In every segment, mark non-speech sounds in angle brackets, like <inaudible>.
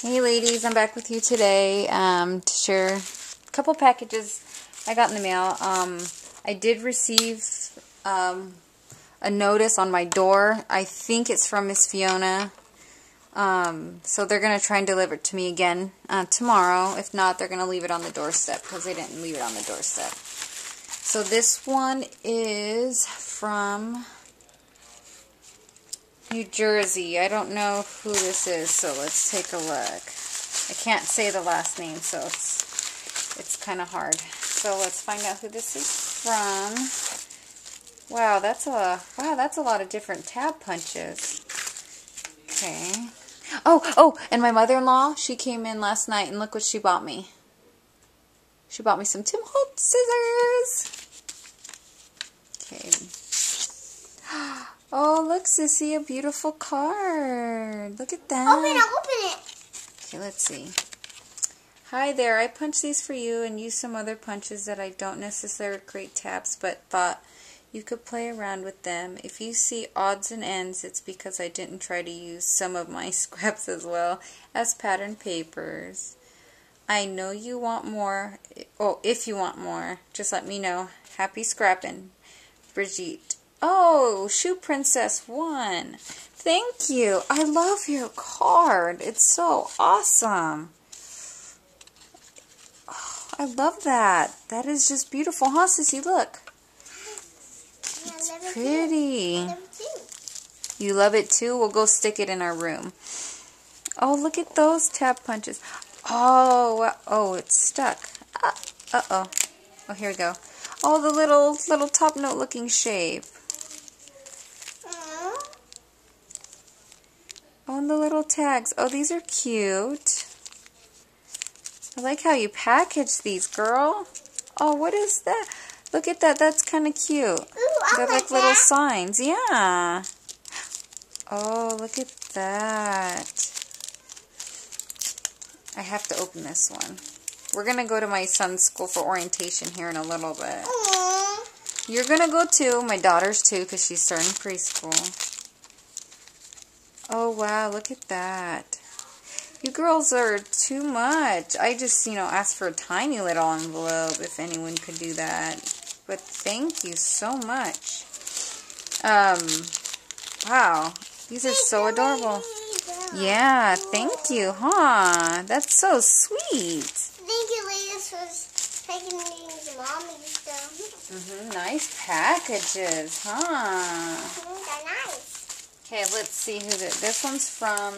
Hey ladies, I'm back with you today um, to share a couple packages I got in the mail. Um, I did receive um, a notice on my door. I think it's from Miss Fiona. Um, so they're going to try and deliver it to me again uh, tomorrow. If not, they're going to leave it on the doorstep because they didn't leave it on the doorstep. So this one is from New Jersey. I don't know who this is, so let's take a look. I can't say the last name, so it's it's kind of hard. So let's find out who this is from. Wow, that's a wow, that's a lot of different tab punches. Okay. Oh, oh, and my mother-in-law, she came in last night and look what she bought me. She bought me some Tim Holtz scissors. Okay. Oh, look, Sissy, a beautiful card. Look at that. Open it, open it. Okay, let's see. Hi there, I punched these for you and used some other punches that I don't necessarily create tabs, but thought you could play around with them. If you see odds and ends, it's because I didn't try to use some of my <laughs> scraps as well as pattern papers. I know you want more. Oh, if you want more, just let me know. Happy scrapping. Brigitte. Oh, Shoe Princess 1. Thank you. I love your card. It's so awesome. Oh, I love that. That is just beautiful. Huh, Sissy? Look. It's pretty. You love it too? We'll go stick it in our room. Oh, look at those tab punches. Oh, oh, it's stuck. Uh, uh-oh. Oh, here we go. Oh, the little, little top note looking shape. Oh, and the little tags. Oh, these are cute. I like how you package these, girl. Oh, what is that? Look at that. That's kind of cute. Ooh, They're like, like little signs. Yeah. Oh, look at that. I have to open this one. We're going to go to my son's school for orientation here in a little bit. Aw. You're going to go too. My daughter's too because she's starting preschool. Oh, wow. Look at that. You girls are too much. I just, you know, asked for a tiny little envelope if anyone could do that. But thank you so much. Um, wow. These are so adorable. Yeah, thank you, huh? That's so sweet. Thank you, ladies, for taking these mommy stuff. hmm nice packages, huh? Mm, They're nice. Okay, let's see who's it. This one's from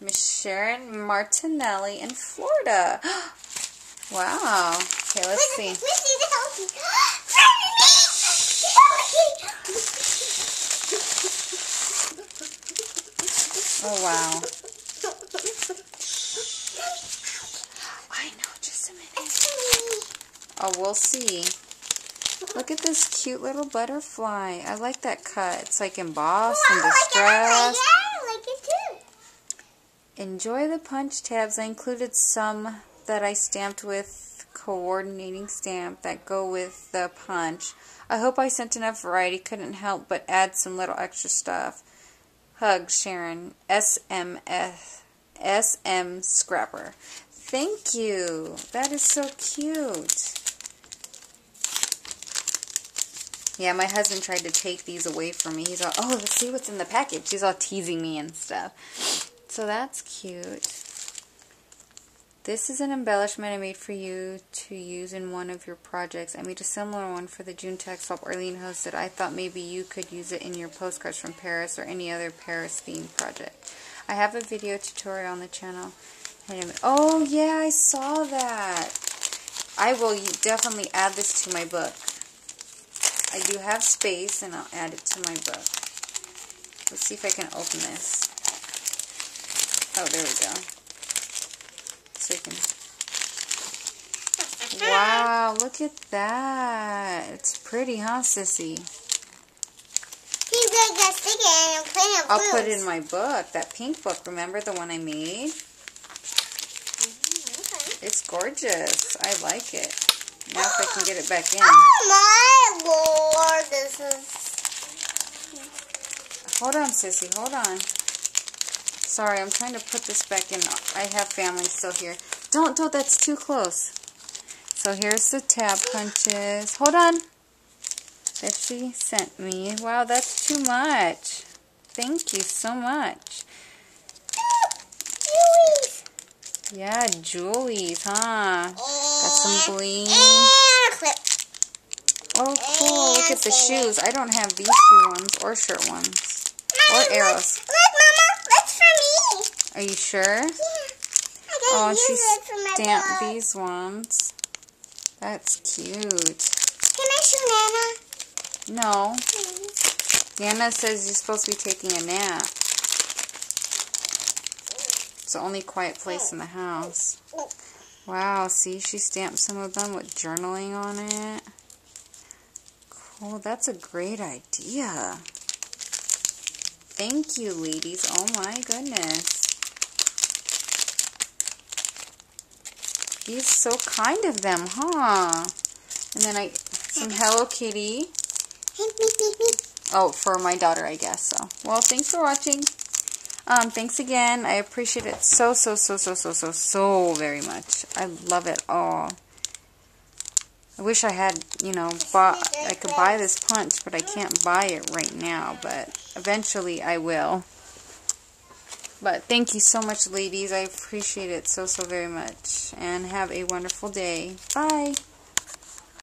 Miss Sharon Martinelli in Florida. <gasps> wow. Okay, let's see. Missy, the healthy. Oh, wow. I know, just a minute. Oh, we'll see. Look at this cute little butterfly. I like that cut. It's like embossed and Yeah, distressed. I like it too. Enjoy the punch tabs. I included some that I stamped with coordinating stamp that go with the punch. I hope I sent enough variety. Couldn't help but add some little extra stuff. Hugs, Sharon. SMS, SM Scrapper. Thank you. That is so cute. Yeah, my husband tried to take these away from me. He's all, oh, let's see what's in the package. He's all teasing me and stuff. So that's cute. This is an embellishment I made for you to use in one of your projects. I made a similar one for the June Tech Swap Arlene hosted. I thought maybe you could use it in your postcards from Paris or any other Paris-themed project. I have a video tutorial on the channel. Oh, yeah, I saw that. I will definitely add this to my book. I do have space, and I'll add it to my book. Let's see if I can open this. Oh, there we go. So you can... Wow, look at that. It's pretty, huh, Sissy? He's gonna get and I'm playing it I'll put it in my book, that pink book. Remember the one I made? Mm-hmm, okay. It's gorgeous. I like it. Now if I can get it back in. Oh my lord, this is. Hold on, Sissy. Hold on. Sorry, I'm trying to put this back in. I have family still here. Don't, don't, that's too close. So here's the tab punches. Hold on. That she sent me. Wow, that's too much. Thank you so much. Julie's. Yeah, Julie's, huh? Got some bling. And a clip. Oh, cool. Look at the shoes. I don't have these shoe ones or shirt ones. Or arrows. Look, look, Mama. That's for me. Are you sure? Yeah. I Oh, gotta and she use it for my stamped dog. these ones. That's cute. Can I show Nana? No. Please. Nana says you're supposed to be taking a nap. It's the only quiet place oh. in the house. Oh. Wow, see, she stamped some of them with journaling on it. Cool, that's a great idea. Thank you, ladies. Oh my goodness. He's so kind of them, huh? And then I, some Hello Kitty. <laughs> Oh, for my daughter, I guess. So, well, thanks for watching. Um, thanks again. I appreciate it so, so, so, so, so, so, so very much. I love it all. I wish I had, you know, bought, I could buy this punch, but I can't buy it right now. But eventually I will. But thank you so much, ladies. I appreciate it so, so very much. And have a wonderful day. Bye.